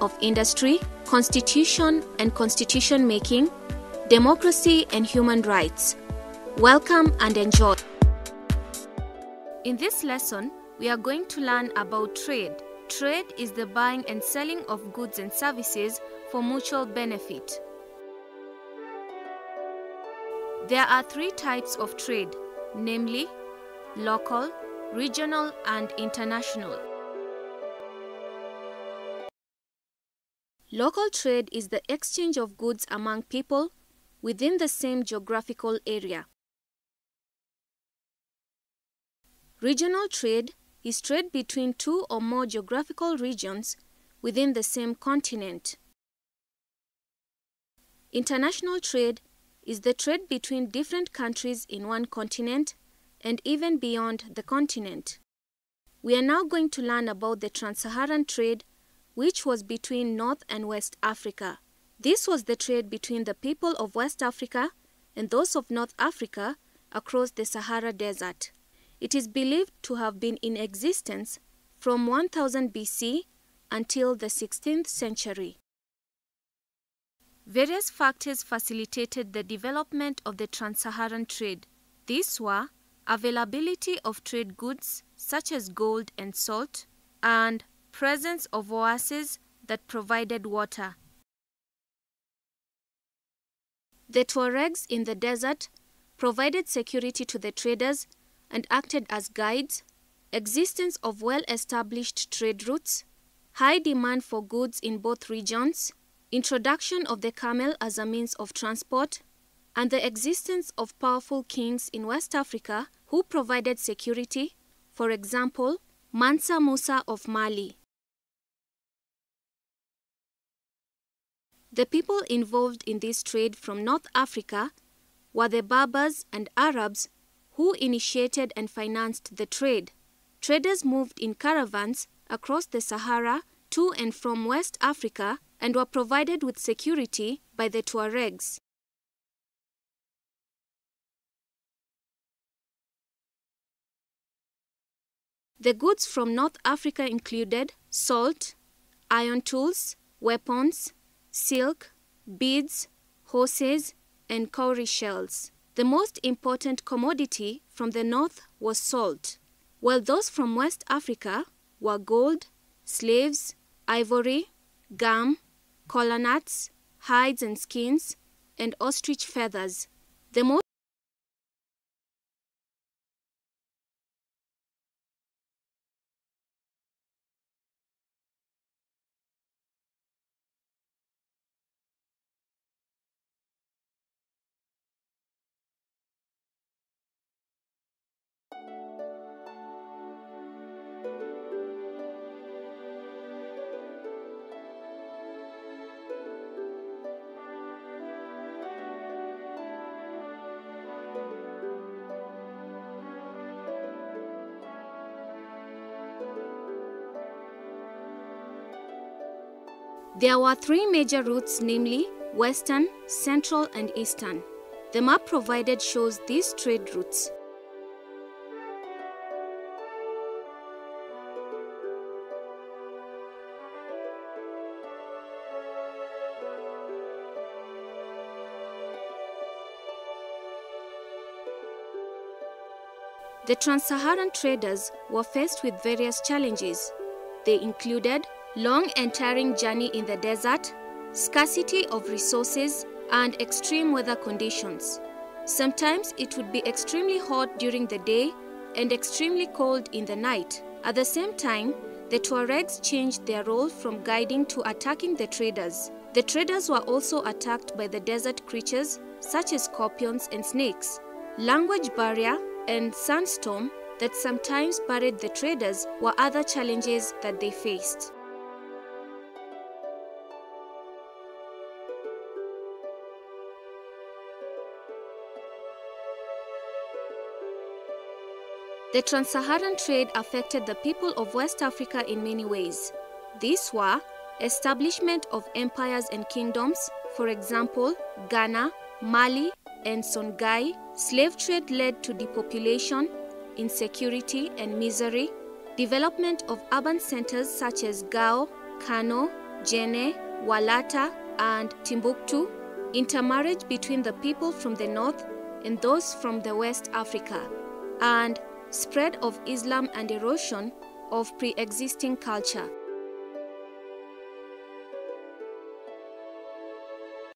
of industry, constitution and constitution making, democracy and human rights. Welcome and enjoy. In this lesson, we are going to learn about trade. Trade is the buying and selling of goods and services for mutual benefit. There are three types of trade, namely local, regional, and international. Local trade is the exchange of goods among people within the same geographical area. Regional trade is trade between two or more geographical regions within the same continent. International trade is the trade between different countries in one continent and even beyond the continent. We are now going to learn about the trans-Saharan trade which was between North and West Africa. This was the trade between the people of West Africa and those of North Africa across the Sahara Desert. It is believed to have been in existence from 1000 BC until the 16th century. Various factors facilitated the development of the trans-Saharan trade. These were availability of trade goods such as gold and salt and presence of oases that provided water. The Tuaregs in the desert provided security to the traders and acted as guides, existence of well-established trade routes, high demand for goods in both regions, introduction of the camel as a means of transport, and the existence of powerful kings in West Africa who provided security, for example, Mansa Musa of Mali. The people involved in this trade from North Africa were the Berbers and Arabs who initiated and financed the trade. Traders moved in caravans across the Sahara to and from West Africa and were provided with security by the Tuaregs. The goods from North Africa included salt, iron tools, weapons, silk, beads, horses, and cowrie shells. The most important commodity from the north was salt, while those from West Africa were gold, slaves, ivory, gum, kola nuts, hides and skins, and ostrich feathers. The most There were three major routes namely Western, Central and Eastern. The map provided shows these trade routes. The trans-Saharan traders were faced with various challenges. They included long and tiring journey in the desert, scarcity of resources, and extreme weather conditions. Sometimes it would be extremely hot during the day and extremely cold in the night. At the same time, the Tuaregs changed their role from guiding to attacking the traders. The traders were also attacked by the desert creatures such as scorpions and snakes. Language barrier and sandstorm that sometimes buried the traders were other challenges that they faced. The trans-Saharan trade affected the people of West Africa in many ways. These were establishment of empires and kingdoms, for example, Ghana, Mali, and Songhai. Slave trade led to depopulation, insecurity, and misery. Development of urban centers such as Gao, Kano, Jenne, Walata, and Timbuktu, intermarriage between the people from the north and those from the West Africa, and spread of Islam and erosion of pre existing culture.